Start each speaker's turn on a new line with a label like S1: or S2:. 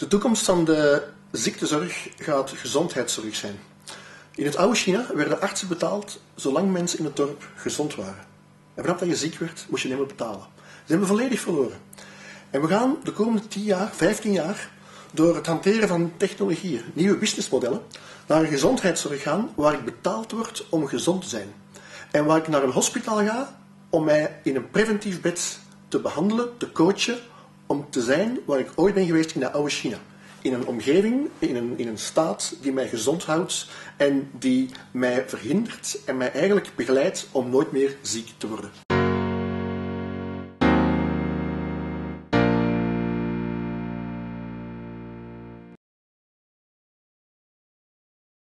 S1: De toekomst van de ziektezorg gaat gezondheidszorg zijn. In het oude China werden artsen betaald zolang mensen in het dorp gezond waren. En vanaf dat je ziek werd, moest je niet betalen. Ze hebben volledig verloren. En we gaan de komende 10 jaar, 15 jaar, door het hanteren van technologieën, nieuwe businessmodellen, naar een gezondheidszorg gaan waar ik betaald word om gezond te zijn. En waar ik naar een hospitaal ga om mij in een preventief bed te behandelen, te coachen, om te zijn waar ik ooit ben geweest in dat oude China. In een omgeving, in een, in een staat die mij gezond houdt en die mij verhindert en mij eigenlijk begeleidt om nooit meer ziek te worden.